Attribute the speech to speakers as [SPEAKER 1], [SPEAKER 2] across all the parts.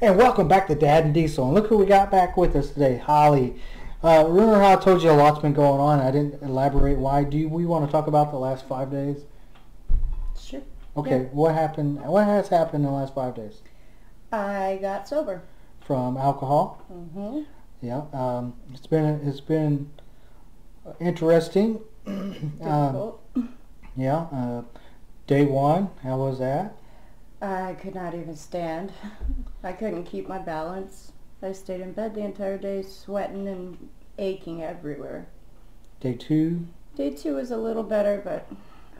[SPEAKER 1] And welcome back to Dad and Diesel. And look who we got back with us today, Holly. Uh, remember how I told you a lot's been going on? I didn't elaborate why. Do you, we want to talk about the last five days?
[SPEAKER 2] Sure.
[SPEAKER 1] Okay,
[SPEAKER 2] Yeah.
[SPEAKER 1] what happened? What has happened in the last five days?
[SPEAKER 2] I got sober.
[SPEAKER 1] From alcohol?
[SPEAKER 2] Mm-hmm.
[SPEAKER 1] Yeah. Um, it's been it's been interesting. um,
[SPEAKER 2] Difficult.
[SPEAKER 1] yeah. Uh, day one. How was that?
[SPEAKER 2] I could not even stand. I couldn't keep my balance. I stayed in bed the entire day, sweating and aching everywhere.
[SPEAKER 1] Day two.
[SPEAKER 2] Day two was a little better, but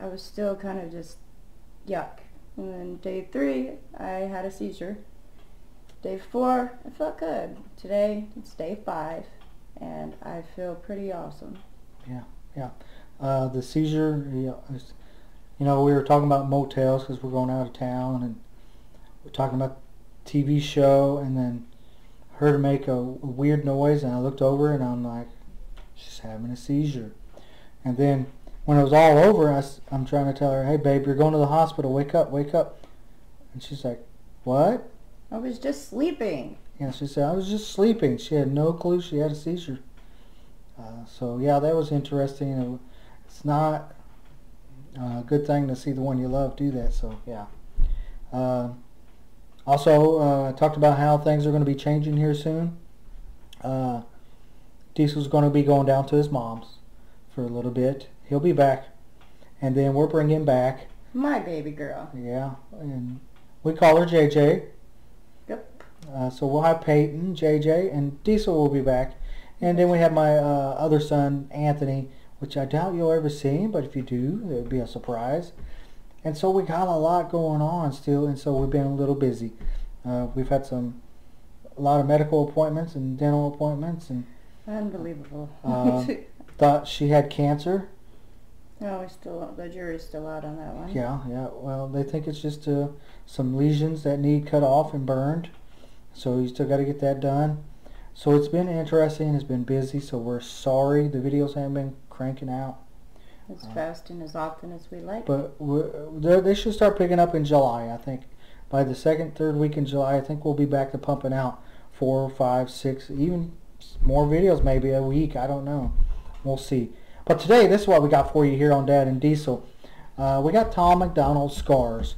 [SPEAKER 2] I was still kind of just yuck. And then day three, I had a seizure. Day four, I felt good. Today, it's day five, and I feel pretty awesome. Yeah, yeah.
[SPEAKER 1] Uh, the seizure, you know, is- you know, we were talking about motels because we're going out of town, and we're talking about TV show, and then heard her make a, weird noise, and I looked over, and I'm like, she's having a seizure. And then when it was all over, I, am trying to tell her, hey, babe, you're going to the hospital. Wake up, wake up. And she's like, what?
[SPEAKER 2] I was just sleeping.
[SPEAKER 1] Yeah, she said, I was just sleeping. She had no clue she had a seizure. Uh, so, yeah, that was interesting. It- It's not a good thing to see the one you love do that, so, yeah. Uh, also, uh, talked about how things are going to be changing here soon. Uh, Diesel's going to be going down to his mom's for a little bit. He'll be back. And then we're bringing back,
[SPEAKER 2] My baby girl.
[SPEAKER 1] yeah, and we call her JJ.
[SPEAKER 2] Yep.
[SPEAKER 1] Uh, so we'll have Peyton, JJ, and Diesel will be back. And then we have my uh, other son, Anthony, which I doubt you'll ever see but if you do, it would be a surprise. And so we got a lot going on still, and so we've been a little busy. Uh, we've had some, a lot of medical appointments and dental appointments, and
[SPEAKER 2] Unbelievable.
[SPEAKER 1] Uh, thought she had cancer.
[SPEAKER 2] no, we still the jury's still out on that one.
[SPEAKER 1] Yeah, yeah. Well, they think it's just uh, some lesions that need cut off and burned. So you still got to get that done. So it's been interesting. It's been busy. So we're sorry the videos haven't been cranking out.
[SPEAKER 2] As fast and as often as we like.
[SPEAKER 1] But they're- should start picking up in July, I think. By the second, third week in July, I think we'll be back to pumping out four, five, six, even more videos maybe a week. I don't know. We'll see. But today, this is what we got for you here on Dad and Diesel. Uh, we got Tom MacDonald's scars.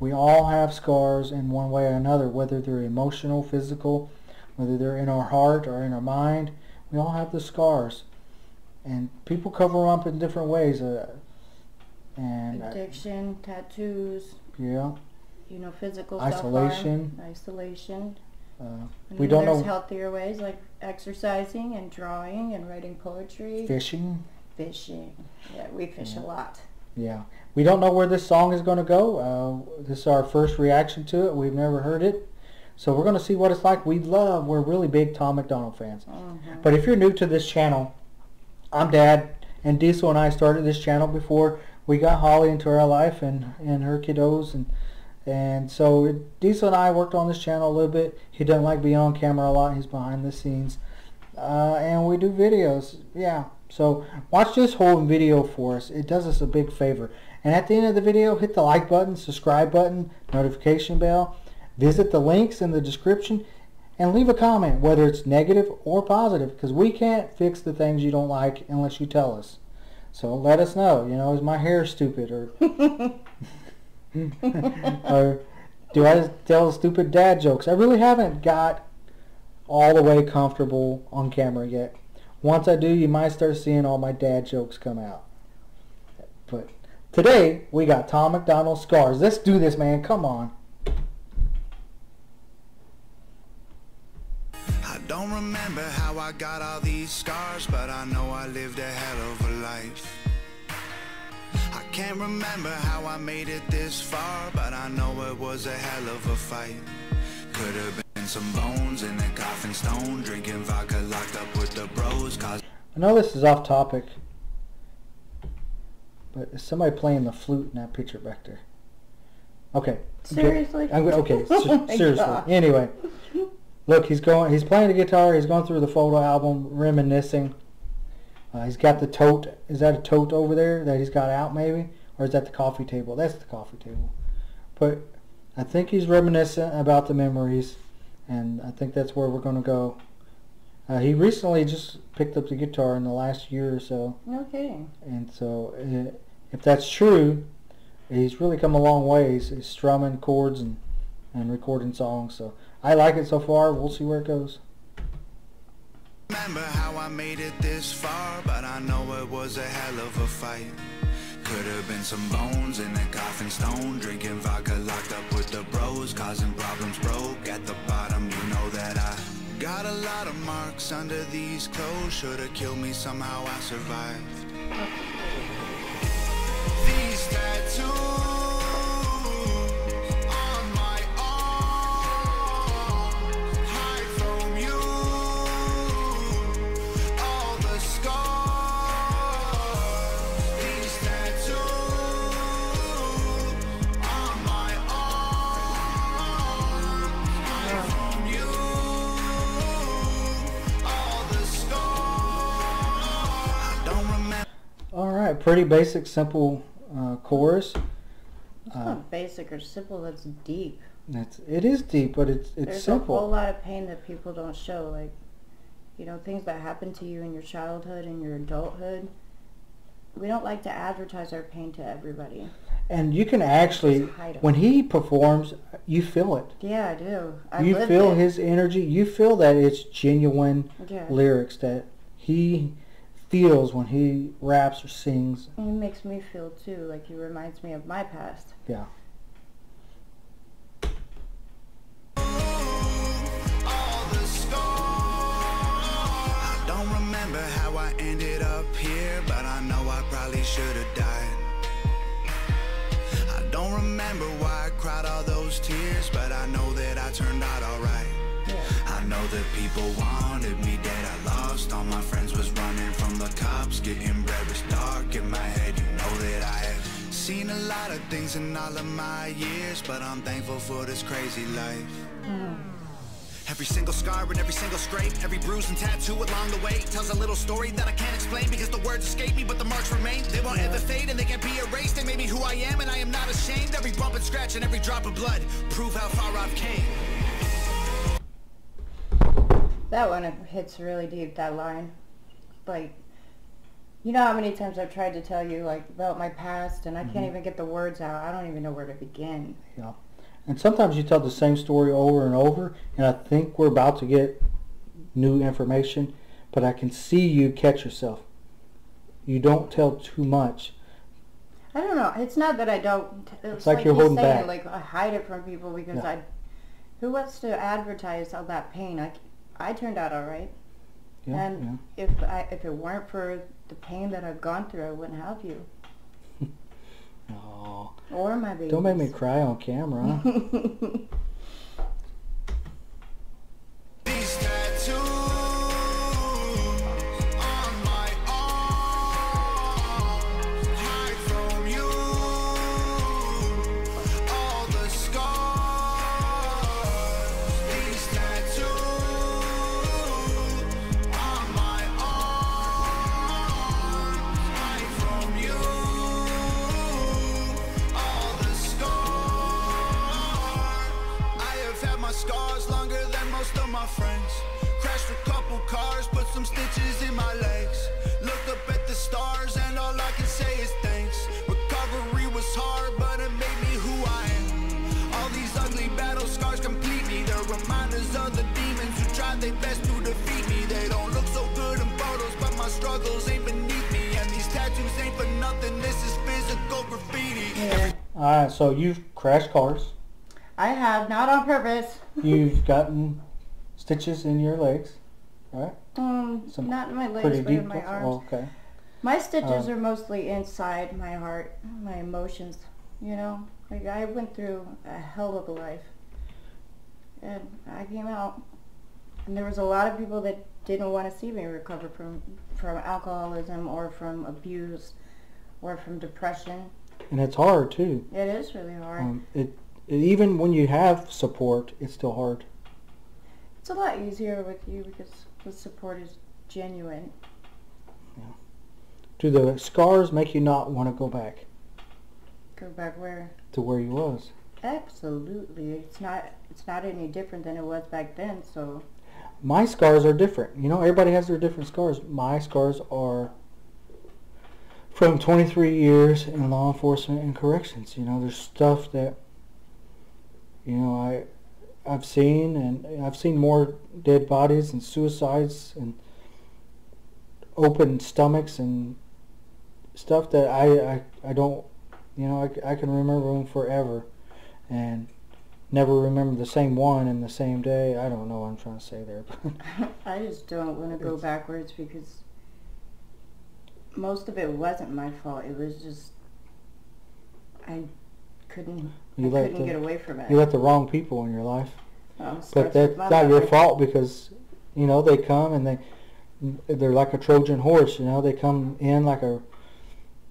[SPEAKER 1] We all have scars in one way or another, whether they're emotional, physical, whether they're in our heart or in our mind. We all have the scars. And people cover them up in different ways. Uh, and
[SPEAKER 2] Addiction, tattoos,
[SPEAKER 1] yeah,
[SPEAKER 2] you know, physical
[SPEAKER 1] Isolation.
[SPEAKER 2] isolation.
[SPEAKER 1] uh, we don't
[SPEAKER 2] there's
[SPEAKER 1] know
[SPEAKER 2] healthier ways like exercising and drawing and writing poetry,
[SPEAKER 1] fishing.
[SPEAKER 2] fishing. Yeah, we fish
[SPEAKER 1] Yeah.
[SPEAKER 2] a lot.
[SPEAKER 1] Yeah, we don't know where this song is going to go. Uh, this is our first reaction to it. We've never heard it, so we're going to see what it's like. We love. We're really big Tom MacDonald fans.
[SPEAKER 2] Mhm.
[SPEAKER 1] But if you're new to this channel, I'm Dad, and Diesel and I started this channel before we got Holly into our life and, and her kiddos, and and so Diesel and I worked on this channel a little bit. He doesn't like being on camera a lot. He's behind the scenes, uh, and we do videos. Yeah, so watch this whole video for us. It does us a big favor. And at the end of the video, hit the like button, subscribe button, notification bell. Visit the links in the description and leave a comment, whether it's negative or positive, because we can't fix the things you don't like unless you tell us. So let us know. You know, is my hair stupid, or or do I tell stupid dad jokes? I really haven't got all the way comfortable on camera yet. Once I do, you might start seeing all my dad jokes come out. But today we got Tom MacDonald scars. Let's do this, man. Come on.
[SPEAKER 3] Don't remember how I got all these scars, but I know I lived a hell of a life. I can't remember how I made it this far, but I know it was a hell of a fight. Could have been some bones in a coffin stone, drinking vodka locked up with the bros, cause
[SPEAKER 1] I know this is off topic, but is somebody playing the flute in that picture back there? Okay.
[SPEAKER 2] Seriously?
[SPEAKER 1] I'm, okay.
[SPEAKER 2] Oh
[SPEAKER 1] seriously.
[SPEAKER 2] God.
[SPEAKER 1] Anyway, look, he's going. He's playing the guitar. He's going through the photo album, reminiscing. Uh, he's got the tote. Is that a tote over there that he's got out, maybe, or is that the coffee table? That's the coffee table. But I think he's reminiscent about the memories and I think that's where we're going to go. Uh, he recently just picked up the guitar in the last year or so,
[SPEAKER 2] No kidding.
[SPEAKER 1] and so uh, if that's true, he's really come a long ways. He's strumming chords and and recording songs. So I like it so far. We'll see where it goes.
[SPEAKER 3] Remember how I made it this far, but I know it was a hell of a fight. Could have been some bones in a coffin stone, drinking vodka, locked up with the bros, causing problems. Broke at the bottom, you know that I got a lot of marks under these clothes. Should have killed me somehow, I survived. These tattoos
[SPEAKER 1] pretty basic, simple uh, chorus.
[SPEAKER 2] It's
[SPEAKER 1] Uh,
[SPEAKER 2] not basic or simple. That's deep.
[SPEAKER 1] It's it is deep, but it's it's
[SPEAKER 2] There's a whole lot of pain that people don't show. Like, you know, things that happen to you in your childhood and your adulthood. We don't like to advertise our pain to everybody.
[SPEAKER 1] And you can actually,
[SPEAKER 2] Just hide it.
[SPEAKER 1] when he performs, you feel it.
[SPEAKER 2] Yeah, I do. I
[SPEAKER 1] you feel
[SPEAKER 2] it.
[SPEAKER 1] his energy. You feel that it's genuine
[SPEAKER 2] Yeah.
[SPEAKER 1] lyrics that he feels when he raps or sings.
[SPEAKER 2] He makes me feel too. Like he reminds me of my past.
[SPEAKER 1] Yeah.
[SPEAKER 3] all the scars. I don't remember how I ended up here, but I know I probably should have died. I don't remember why I cried all those tears, but I know that I turned out alright.
[SPEAKER 2] Yeah.
[SPEAKER 3] I know that people wanted me dead. I lost all my friends, was running from the cops. Getting bread was dark in my head. You know that I have seen a lot of things in all of my years, but I'm thankful for this crazy life. Hmm. Every single scar and every single scrape, every bruise and tattoo along the way tells a little story that I can't explain because the words escape me, but the marks remain. They won't ever fade and they can't be erased. They made me who I am and I am not ashamed. Every bump and scratch and every drop of blood prove how far I've came.
[SPEAKER 2] That one hits really deep. That line, like, you know how many times I've tried to tell you like about my past, and I can't mm-hmm. even get the words out. I don't even know where to begin.
[SPEAKER 1] Yeah, And sometimes you tell the same story over and over, and I think we're about to get new information, but I can see you catch yourself. You don't tell too much.
[SPEAKER 2] I don't know. It's not that I don't. It's,
[SPEAKER 1] like you're holding
[SPEAKER 2] saying,
[SPEAKER 1] back.
[SPEAKER 2] Like I hide it from people because
[SPEAKER 1] Yeah.
[SPEAKER 2] I. Who wants to advertise all that pain? I, I turned out all right.
[SPEAKER 1] Yeah,
[SPEAKER 2] And
[SPEAKER 1] yeah.
[SPEAKER 2] if I if it weren't for the pain that I've gone through, I wouldn't have you
[SPEAKER 1] Aw,
[SPEAKER 2] or my baby.
[SPEAKER 1] don't make me cry on camera.
[SPEAKER 3] reminders of the demons who tried their best to defeat me. They don't look so good in photos, but my struggles ain't beneath me. And these tattoos ain't for nothing. This is physical graffiti.
[SPEAKER 2] Yeah.
[SPEAKER 1] All right, so you've crashed cars.
[SPEAKER 2] I have not on purpose.
[SPEAKER 1] You've gotten stitches in your legs, right?
[SPEAKER 2] Um,
[SPEAKER 1] Some
[SPEAKER 2] not in my legs, but in my arms.
[SPEAKER 1] Oh, okay.
[SPEAKER 2] My stitches
[SPEAKER 1] Um,
[SPEAKER 2] are mostly inside my heart, my emotions. You know, like I went through a hell of a life, and I came out, and there was a lot of people that didn't want to see me recover from from alcoholism or from abuse or from depression.
[SPEAKER 1] And it's hard too.
[SPEAKER 2] It is really hard.
[SPEAKER 1] Um, it, it even when you have support, it's still hard.
[SPEAKER 2] it's a lot easier with you because the support is genuine.
[SPEAKER 1] Do the scars make you not want to go back
[SPEAKER 2] Go back where?
[SPEAKER 1] to where you was?
[SPEAKER 2] Absolutely. It's not it's not any different than it was back then, so
[SPEAKER 1] My scars are different. You know, everybody has their different scars. My scars are from 23 years in law enforcement and corrections. You know, there's stuff that you know I I've seen and I've seen more dead bodies and suicides and open stomachs and stuff that I I, I don't you know I, I can remember them forever and never remember the same one in the same day. I don't know what I'm trying to say there.
[SPEAKER 2] I just don't want to go backwards because most of it wasn't my fault. It was just I couldn't
[SPEAKER 1] you
[SPEAKER 2] I
[SPEAKER 1] let
[SPEAKER 2] couldn't get away from it.
[SPEAKER 1] you let the wrong people in your life.
[SPEAKER 2] Oh, well,
[SPEAKER 1] But that's not your fault because you know they come and they they're like a Trojan horse. You know they come in like a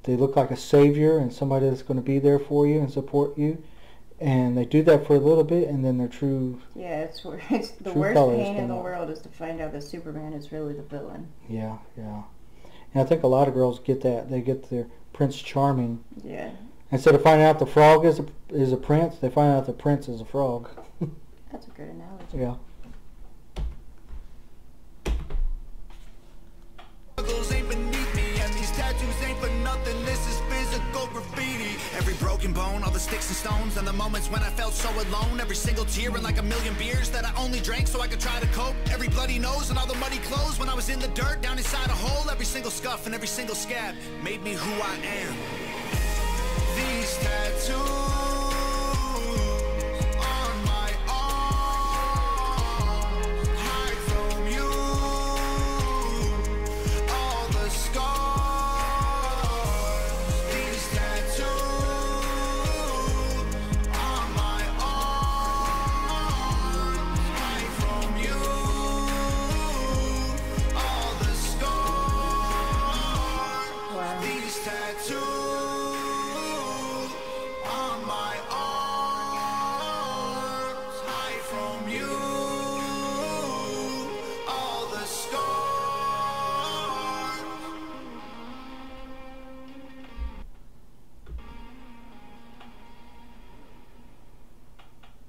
[SPEAKER 1] they look like a savior and somebody that's going to be there for you and support you. And they do that for a little bit, and then their true,
[SPEAKER 2] Yeah, it's it's the worst pain in the
[SPEAKER 1] out.
[SPEAKER 2] world is to find out that Superman is really the villain.
[SPEAKER 1] yeah, yeah. And I think a lot of girls get that. They get their Prince Charming
[SPEAKER 2] Yeah,
[SPEAKER 1] instead of finding out the frog is a is a prince. They find out the prince is a frog.
[SPEAKER 2] that's a good analogy.
[SPEAKER 1] Yeah.
[SPEAKER 3] Broken bone, all the sticks and stones, and the moments when I felt so alone. Every single tear and like a million beers that I only drank so I could try to cope. Every bloody nose and all the muddy clothes when I was in the dirt down inside a hole. Every single scuff and every single scab made me who I am. These tattoos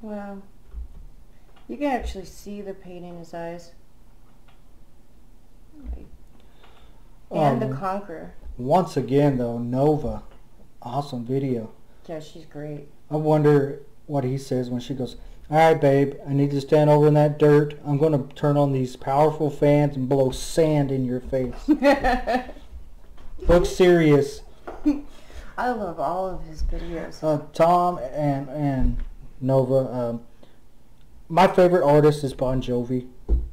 [SPEAKER 2] Wow.
[SPEAKER 3] You
[SPEAKER 2] can actually see the pain in his eyes. And
[SPEAKER 1] Um,
[SPEAKER 2] the conqueror.
[SPEAKER 1] Once again, though, Nova, awesome video.
[SPEAKER 2] Yeah, she's great.
[SPEAKER 1] I wonder what he says when she goes, All right, babe, I need to stand over in that dirt. I'm going to turn on these powerful fans and blow sand in your face. Look serious.
[SPEAKER 2] I love all of his videos.
[SPEAKER 1] Uh, Tom and and Nova, um, my favorite artist is Bon Jovi.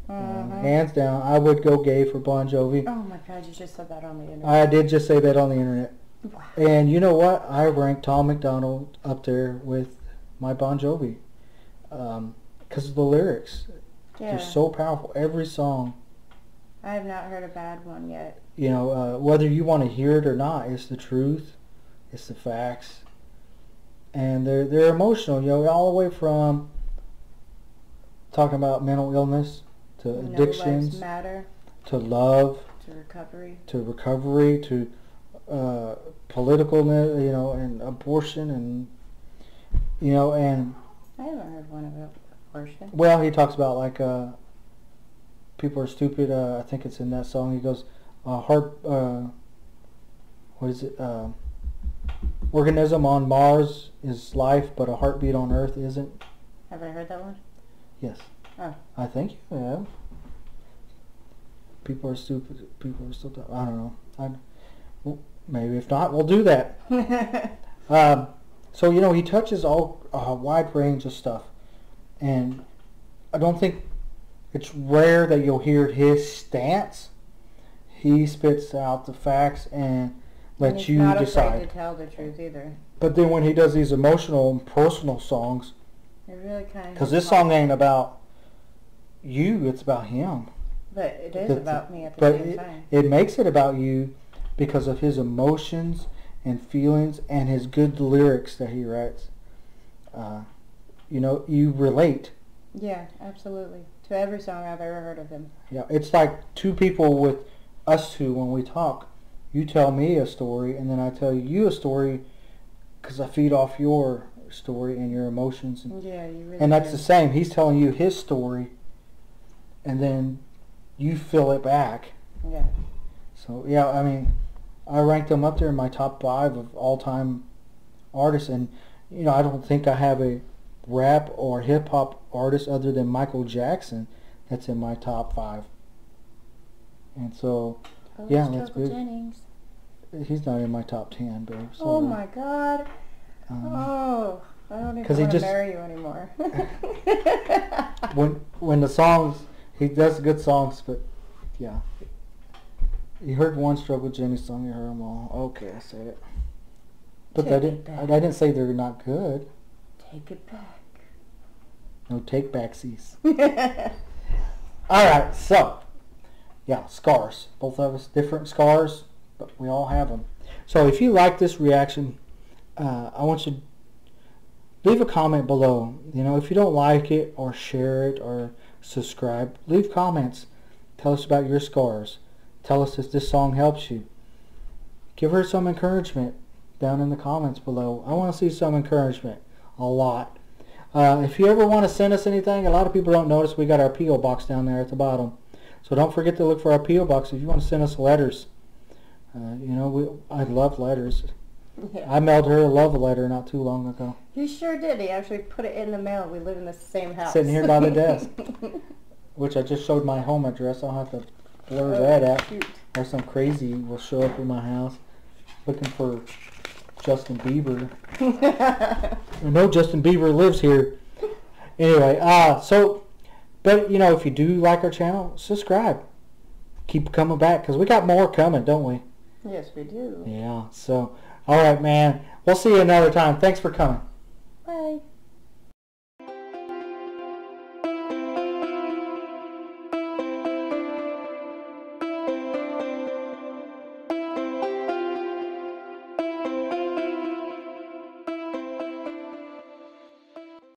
[SPEAKER 1] Um,
[SPEAKER 2] Mhm.
[SPEAKER 1] hands down, I would go gay for Bon Jovi.
[SPEAKER 2] Oh my god, you just said that on the internet.
[SPEAKER 1] I did just say that on the internet.
[SPEAKER 2] Wow.
[SPEAKER 1] And you know what? I rank Tom MacDonald up there with my Bon Jovi. Because of the lyrics.
[SPEAKER 2] yeah.
[SPEAKER 1] They're so powerful. Every song,
[SPEAKER 2] I have not heard a bad one yet.
[SPEAKER 1] you know, uh, whether you want to hear it or not, it's the truth. It's the facts. And they're, they're emotional, you know, all the way from talking about mental illness to addictions
[SPEAKER 2] matter
[SPEAKER 1] to love
[SPEAKER 2] to recovery.
[SPEAKER 1] to recovery to uh, political, you know, and abortion and, you know, and
[SPEAKER 2] I haven't heard one about abortion.
[SPEAKER 1] Well, he talks about like uh, people are stupid. Uh, I think it's in that song. He goes, uh, heart. Uh, what is it? Uh, organism on Mars is life, but a heartbeat on Earth isn't.
[SPEAKER 2] Have I heard that one?
[SPEAKER 1] Yes.
[SPEAKER 2] Oh.
[SPEAKER 1] I think you have. People are stupid. People are still. dumb. I don't know. I, well, maybe if not, we'll do that. Um, so you know he touches all a wide range of stuff, and I don't think it's rare that you'll hear his stance. He spits out the facts and Lets
[SPEAKER 2] he's
[SPEAKER 1] you
[SPEAKER 2] not afraid
[SPEAKER 1] decide.
[SPEAKER 2] to tell the truth either.
[SPEAKER 1] But then when he does these emotional and personal songs,
[SPEAKER 2] It really kind of.
[SPEAKER 1] because this song ain't about you, it's about him.
[SPEAKER 2] But it is
[SPEAKER 1] the-
[SPEAKER 2] about me at the
[SPEAKER 1] But
[SPEAKER 2] same
[SPEAKER 1] it,
[SPEAKER 2] time.
[SPEAKER 1] it makes it about you because of his emotions and feelings and his good lyrics that he writes. Uh, you know, you relate.
[SPEAKER 2] Yeah, absolutely. To every song I've ever heard of him.
[SPEAKER 1] Yeah, it's like two people with us two when we talk. You tell me a story, and then I tell you a story because I feed off your story and your emotions, and,
[SPEAKER 2] Yeah, you really
[SPEAKER 1] and that's
[SPEAKER 2] do.
[SPEAKER 1] the same. He's telling you his story, and then you fill it back.
[SPEAKER 2] Yeah.
[SPEAKER 1] So yeah, I mean, I ranked him up there in my top five of all time artists, and you know I don't think I have a rap or hip hop artist other than Michael Jackson that's in my top five. And so
[SPEAKER 2] Oh,
[SPEAKER 1] Yeah, that's big.
[SPEAKER 2] Jennings.
[SPEAKER 1] He's not in my top ten, babe. So,
[SPEAKER 2] Oh my God.
[SPEAKER 1] Um,
[SPEAKER 2] Oh, I don't even want to marry you anymore.
[SPEAKER 1] when when the songs he does good songs, but yeah. You heard one Struggle Jennings song, you heard them all. Okay, I said it. But I didn't. I. I didn't say they're not good.
[SPEAKER 2] Take it back.
[SPEAKER 1] No take backsies. All right, so yeah, scars. Both of us different scars, but we all have them. So if you like this reaction, uh, I want you to leave a comment below. You know, if you don't like it or share it or subscribe, leave comments. Tell us about your scars. Tell us if this song helps you. Give her some encouragement down in the comments below. I want to see some encouragement. A lot. Uh, if you ever want to send us anything, a lot of people don't notice we got our P.O. box down there at the bottom. So don't forget to look for our P.O. box if you want to send us letters. Uh, you know, we, I love letters.
[SPEAKER 2] yeah.
[SPEAKER 1] I mailed her a love letter not too long ago.
[SPEAKER 2] He sure did. He actually put it in the mail. We live in the same house.
[SPEAKER 1] Sitting here by the desk. Which I just showed my home address. I'll have to blur that out.
[SPEAKER 2] Cute.
[SPEAKER 1] Or some crazy will show up in my house looking for Justin Bieber. I know Justin Bieber lives here. Anyway, uh, so, but you know, if you do like our channel, subscribe. Keep coming back because we got more coming, don't we?
[SPEAKER 2] Yes, we do.
[SPEAKER 1] Yeah. So, all right, man. We'll see you another time. Thanks for coming. Bye.